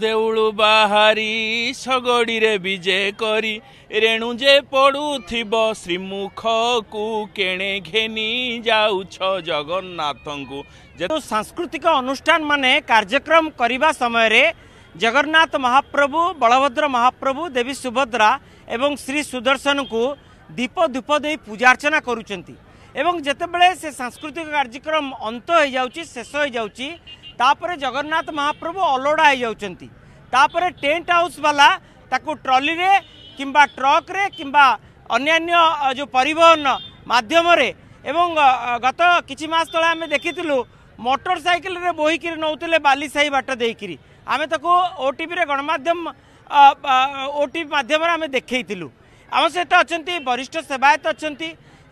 ଦେଉଳୁ ବାହାରି ଶଗଡ଼ିରେ ବିଜେ କରି ରେଣୁ ଯେ ପଡ଼ୁଥିବ ଶ୍ରୀମୁଖକୁ କେଣେ ଘେନି ଯାଉଛ ଜଗନ୍ନାଥଙ୍କୁ ଯେହେତୁ ସାଂସ୍କୃତିକ ଅନୁଷ୍ଠାନ ମାନେ କାର୍ଯ୍ୟକ୍ରମ କରିବା ସମୟରେ ଜଗନ୍ନାଥ ମହାପ୍ରଭୁ ବଳଭଦ୍ର ମହାପ୍ରଭୁ ଦେବୀ ସୁଭଦ୍ରା ଏବଂ ଶ୍ରୀ ସୁଦର୍ଶନଙ୍କୁ ଦୀପ ଧୂପ ଦେଇ ପୂଜାର୍ଚ୍ଚନା କରୁଛନ୍ତି ଏବଂ ଯେତେବେଳେ ସେ ସାଂସ୍କୃତିକ କାର୍ଯ୍ୟକ୍ରମ ଅନ୍ତ ହୋଇଯାଉଛି ଶେଷ ହୋଇଯାଉଛି ତାପରେ ଜଗନ୍ନାଥ ମହାପ୍ରଭୁ ଅଲୋଡ଼ା ହେଇଯାଉଛନ୍ତି ତାପରେ ଟେଣ୍ଟ ହାଉସ୍ ବାଲା ତାକୁ ଟ୍ରଲିରେ କିମ୍ବା ଟ୍ରକ୍ରେ କିମ୍ବା ଅନ୍ୟାନ୍ୟ ଯେଉଁ ପରିବହନ ମାଧ୍ୟମରେ ଏବଂ ଗତ କିଛି ମାସ ତଳେ ଆମେ ଦେଖିଥିଲୁ ମୋଟର ସାଇକେଲରେ ବୋହିକିରି ନେଉଥିଲେ ବାଲିସାହି ବାଟ ଦେଇକିରି ଆମେ ତାକୁ ଓଟିଭିରେ ଗଣମାଧ୍ୟମ ଓଟିଭି ମାଧ୍ୟମରେ ଆମେ ଦେଖେଇଥିଲୁ ଆମ ସହିତ ଅଛନ୍ତି ବରିଷ୍ଠ ସେବାୟତ ଅଛନ୍ତି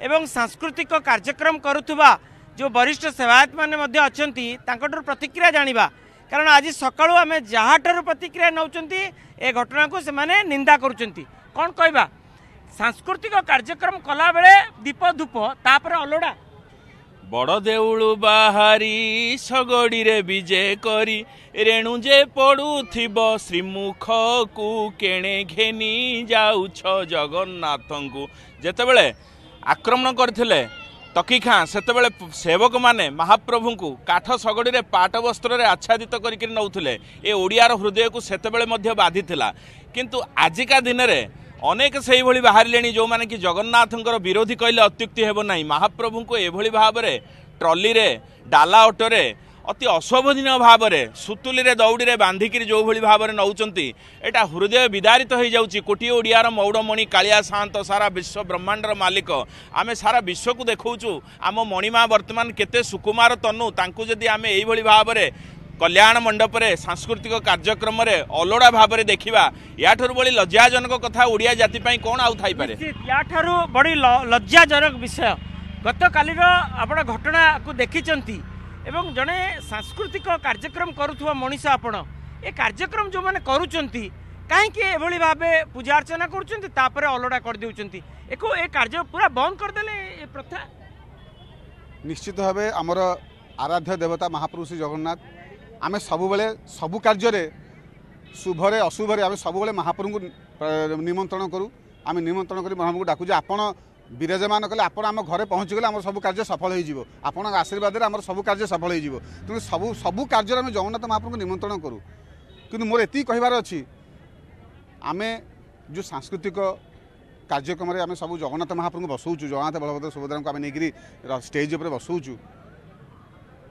ଏବଂ ସାଂସ୍କୃତିକ କାର୍ଯ୍ୟକ୍ରମ କରୁଥିବା ଯେଉଁ ବରିଷ୍ଠ ସେବାୟତମାନେ ମଧ୍ୟ ଅଛନ୍ତି ତାଙ୍କଠାରୁ ପ୍ରତିକ୍ରିୟା ଜାଣିବା କାରଣ ଆଜି ସକାଳୁ ଆମେ ଯାହାଠାରୁ ପ୍ରତିକ୍ରିୟା ନେଉଛନ୍ତି ଏ ଘଟଣାକୁ ସେମାନେ ନିନ୍ଦା କରୁଛନ୍ତି କ'ଣ କହିବା ସାଂସ୍କୃତିକ କାର୍ଯ୍ୟକ୍ରମ କଲାବେଳେ ଦୀପ ଧୂପ ତାପରେ ଅଲୋଡ଼ା ବଡ଼ ଦେଉଳୁ ବାହାରି ଶଗଡ଼ିରେ ବିଜେ କରି ରେଣୁ ଯେ ପଡ଼ୁଥିବ ଶ୍ରୀମୁଖକୁ କେଣେ ଘେନି ଯାଉଛ ଜଗନ୍ନାଥଙ୍କୁ ଯେତେବେଳେ ଆକ୍ରମଣ କରିଥିଲେ ତକି ଖାଁ ସେତେବେଳେ ସେବକମାନେ ମହାପ୍ରଭୁଙ୍କୁ କାଠ ଶଗଡ଼ିରେ ପାଟ ବସ୍ତ୍ରରେ ଆଚ୍ଛାଦିତ କରିକି ନେଉଥିଲେ ଏ ଓଡ଼ିଆର ହୃଦୟକୁ ସେତେବେଳେ ମଧ୍ୟ ବାଧିଥିଲା କିନ୍ତୁ ଆଜିକା ଦିନରେ ଅନେକ ସେହିଭଳି ବାହାରିଲେଣି ଯେଉଁମାନେ କି ଜଗନ୍ନାଥଙ୍କର ବିରୋଧୀ କହିଲେ ଅତ୍ୟୁକ୍ତି ହେବ ନାହିଁ ମହାପ୍ରଭୁଙ୍କୁ ଏଭଳି ଭାବରେ ଟ୍ରଲିରେ ଡାଲା ଅଟୋରେ ଅତି ଅଶୋଭନୀୟ ଭାବରେ ସୁତୁଲିରେ ଦୌଡ଼ିରେ ବାନ୍ଧିକିରି ଯେଉଁଭଳି ଭାବରେ ନେଉଛନ୍ତି ଏଇଟା ହୃଦୟ ବିଦାରିତ ହୋଇଯାଉଛି କୋଟିଏ ଓଡ଼ିଆର ମୌଡ଼ମଣି କାଳିଆ ସାଆନ୍ତ ସାରା ବିଶ୍ୱ ବ୍ରହ୍ମାଣ୍ଡର ମାଲିକ ଆମେ ସାରା ବିଶ୍ୱକୁ ଦେଖାଉଛୁ ଆମ ମଣିମା ବର୍ତ୍ତମାନ କେତେ ସୁକୁମାର ତନୁ ତାଙ୍କୁ ଯଦି ଆମେ ଏଇଭଳି ଭାବରେ କଲ୍ୟାଣ ମଣ୍ଡପରେ ସାଂସ୍କୃତିକ କାର୍ଯ୍ୟକ୍ରମରେ ଅଲୋଡ଼ା ଭାବରେ ଦେଖିବା ୟାଠାରୁ ବଳି ଲଜ୍ଜାଜନକ କଥା ଓଡ଼ିଆ ଜାତି ପାଇଁ କ'ଣ ଆଉ ଥାଇପାରେ ୟାଠାରୁ ବଡ଼ି ଲଜ୍ଜାଜନକ ବିଷୟ ଗତକାଲିର ଆପଣ ଘଟଣାକୁ ଦେଖିଛନ୍ତି এবং জনে সাংস্কৃতিক কার্যক্রম করুথা মানুষ আপন এ কার্যক্রম যে করুচন্তি কিন্তু এভাবে ভাবে পূজা অর্চনা করছেন তাপরে অলড়া করেদেছেন এক এ কার্য পুরা বন্ধ করেদেলে এ প্রথা নিশ্চিত ভাবে আমার আরাধ্য দেবতা মহাপ্রভু শ্রী জগন্নাথ আমি সবুলে সবু কার্যরে শুভরে অশুভরে আমি সবুলে মহাপ্রভু নিমন্ত্রণ করু আমি নিমন্ত্রণ করে মহাপ্রভু ডাকু যে আপনার বিরাজমান কলে আপনার আমার ঘরে পৌঁছিগলে আমার সবু কার্য সফল হয়ে যাব আপনার আশীর্বাদে আমার সবু কার্য সফল হয়ে যাব তেমনি সবু সবু কার্যরে আমি জগন্নাথ মহাপ্রভু নিমন্ত্রণ করু কিন্তু মোর এটি কহবার অছি আমি যে সাংস্কৃতিক কার্যক্রমে আমি সবু জগন্নাথ মহাপ্রভু বসাউছু জগন্নাথ বলভদ্র সুভদ্রাঙ্কু আমি নেই স্টেজ উপরে বসাউছু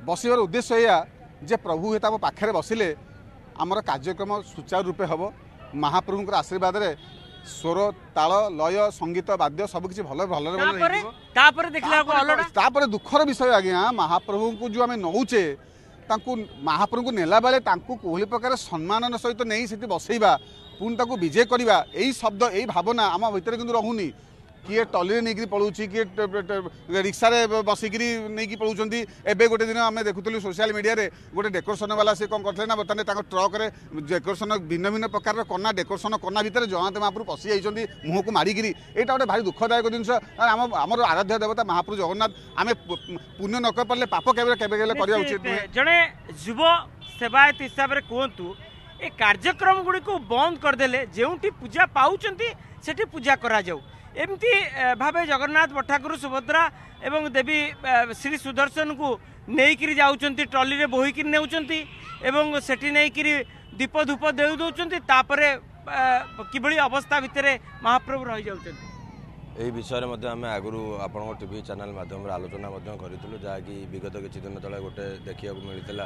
বসিবার উদ্দেশ্য এয়া যে প্রভু হয়ে তা পাখে বসিলে আমার কার্যক্রম সুচারুরূপে হব মহাপ্রভুঙ্কর আশীর্বাদে ସ୍ୱର ତାଳ ଲୟ ସଙ୍ଗୀତ ବାଦ୍ୟ ସବୁକିଛି ଭଲ ଭଲରେ ଭଲରେ ତାପରେ ଦୁଃଖର ବିଷୟ ଆଜ୍ଞା ମହାପ୍ରଭୁଙ୍କୁ ଯେଉଁ ଆମେ ନେଉଛେ ତାଙ୍କୁ ମହାପ୍ରଭୁଙ୍କୁ ନେଲା ବେଳେ ତାଙ୍କୁ କୋହଲି ପ୍ରକାର ସମ୍ମାନର ସହିତ ନେଇ ସେଠି ବସେଇବା ପୁଣି ତାକୁ ବିଜେ କରିବା ଏଇ ଶବ୍ଦ ଏଇ ଭାବନା ଆମ ଭିତରେ କିନ୍ତୁ ରହୁନି କିଏ ଟଲିରେ ନେଇକି ପଳାଉଛି କିଏ ରିକ୍ସାରେ ବସିକିରି ନେଇକି ପଳାଉଛନ୍ତି ଏବେ ଗୋଟେ ଦିନ ଆମେ ଦେଖୁଥିଲୁ ସୋସିଆଲ ମିଡ଼ିଆରେ ଗୋଟେ ଡେକୋରେସନ୍ ବାଲା ସେ କ'ଣ କରିଥିଲେ ନା ବର୍ତ୍ତମାନ ତାଙ୍କ ଟ୍ରକ୍ରେ ଡେକୋରେସନ୍ ଭିନ୍ନ ଭିନ୍ନ ପ୍ରକାରର କନା ଡେକୋରେସନ୍ କନା ଭିତରେ ଜଗନ୍ନାଥ ମହାପ୍ରଭୁ ପଶି ଯାଇଛନ୍ତି ମୁହଁକୁ ମାରିକିରି ଏଇଟା ଗୋଟେ ଭାରି ଦୁଃଖଦାୟକ ଜିନିଷ ଆମ ଆମର ଆରାଧ୍ୟ ଦେବତା ମହାପ୍ରଭୁ ଜଗନ୍ନାଥ ଆମେ ପୁଣ୍ୟ ନ କରିପାରିଲେ ପାପ କେବେ କେବେ ହେଲେ କରିବା ଉଚିତ ଜଣେ ଯୁବ ସେବାୟତ ହିସାବରେ କୁହନ୍ତୁ ଏ କାର୍ଯ୍ୟକ୍ରମ ଗୁଡ଼ିକୁ ବନ୍ଦ କରିଦେଲେ ଯେଉଁଠି ପୂଜା ପାଉଛନ୍ତି ସେଠି ପୂଜା କରାଯାଉ ଏମିତି ଭାବେ ଜଗନ୍ନାଥ ପଠାକୁର ସୁଭଦ୍ରା ଏବଂ ଦେବୀ ଶ୍ରୀ ସୁଦର୍ଶନକୁ ନେଇକିରି ଯାଉଛନ୍ତି ଟ୍ରଲିରେ ବୋହିକିରି ନେଉଛନ୍ତି ଏବଂ ସେଠି ନେଇକିରି ଦୀପ ଧୂପ ଦେଉ ଦେଉଛନ୍ତି ତାପରେ କିଭଳି ଅବସ୍ଥା ଭିତରେ ମହାପ୍ରଭୁ ରହିଯାଉଛନ୍ତି ଏହି ବିଷୟରେ ମଧ୍ୟ ଆମେ ଆଗରୁ ଆପଣଙ୍କ ଟିଭି ଚ୍ୟାନେଲ୍ ମାଧ୍ୟମରେ ଆଲୋଚନା ମଧ୍ୟ କରିଥିଲୁ ଯାହାକି ବିଗତ କିଛି ଦିନ ତଳେ ଗୋଟେ ଦେଖିବାକୁ ମିଳିଥିଲା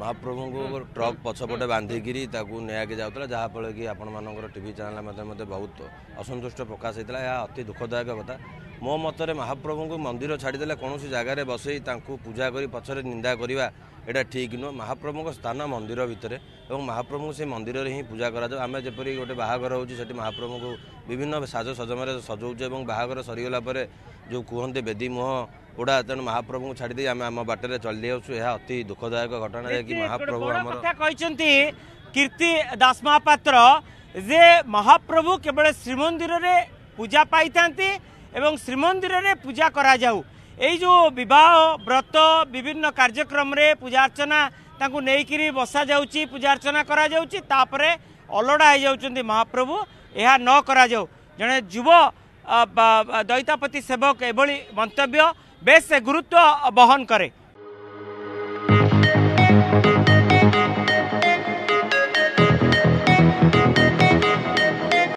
ମହାପ୍ରଭୁଙ୍କୁ ଟ୍ରକ୍ ପଛପଟେ ବାନ୍ଧିକିରି ତାକୁ ନିଆକି ଯାଉଥିଲା ଯାହାଫଳରେ କି ଆପଣମାନଙ୍କର ଟି ଭି ଚ୍ୟାନେଲ୍ ମଧ୍ୟ ବହୁତ ଅସନ୍ତୁଷ୍ଟ ପ୍ରକାଶ ହୋଇଥିଲା ଏହା ଅତି ଦୁଃଖଦାୟକ କଥା ମୋ ମତରେ ମହାପ୍ରଭୁଙ୍କୁ ମନ୍ଦିର ଛାଡ଼ିଦେଲେ କୌଣସି ଜାଗାରେ ବସେଇ ତାଙ୍କୁ ପୂଜା କରି ପଛରେ ନିନ୍ଦା କରିବା ଏଇଟା ଠିକ୍ ନୁହଁ ମହାପ୍ରଭୁଙ୍କ ସ୍ଥାନ ମନ୍ଦିର ଭିତରେ ଏବଂ ମହାପ୍ରଭୁଙ୍କୁ ସେ ମନ୍ଦିରରେ ହିଁ ପୂଜା କରାଯାଉ ଆମେ ଯେପରି ଗୋଟେ ବାହାଘର ହେଉଛି ସେଠି ମହାପ୍ରଭୁଙ୍କୁ ବିଭିନ୍ନ ସାଜସଜମରେ ସଜଉଛୁ ଏବଂ ବାହାଘର ସରିଗଲା ପରେ ଯେଉଁ କୁହନ୍ତି ବେଦୀ ମୁହଁ ବୁଢ଼ା ତେଣୁ ମହାପ୍ରଭୁଙ୍କୁ ଛାଡ଼ିଦେଇ ଆମେ ଆମ ବାଟରେ ଚଲିଯାଉଛୁ ଏହା ଅତି ଦୁଃଖଦାୟକ ଘଟଣା ଯେ କି ମହାପ୍ରଭୁ ଆମର କହିଛନ୍ତି କୀର୍ତ୍ତି ଦାସ ମହାପାତ୍ର ଯେ ମହାପ୍ରଭୁ କେବଳ ଶ୍ରୀମନ୍ଦିରରେ ପୂଜା ପାଇଥାନ୍ତି ଏବଂ ଶ୍ରୀମନ୍ଦିରରେ ପୂଜା କରାଯାଉ ଏଇ ଯେଉଁ ବିବାହ ବ୍ରତ ବିଭିନ୍ନ କାର୍ଯ୍ୟକ୍ରମରେ ପୂଜା ଅର୍ଚ୍ଚନା ତାଙ୍କୁ ନେଇକିରି ବସାଯାଉଛି ପୂଜା ଅର୍ଚ୍ଚନା କରାଯାଉଛି ତାପରେ ଅଲଡ଼ା ହେଇଯାଉଛନ୍ତି ମହାପ୍ରଭୁ ଏହା ନ କରାଯାଉ ଜଣେ ଯୁବ ଦୈତାପତି ସେବକ ଏଭଳି ମନ୍ତବ୍ୟ बेस गुरुत्व बहन करे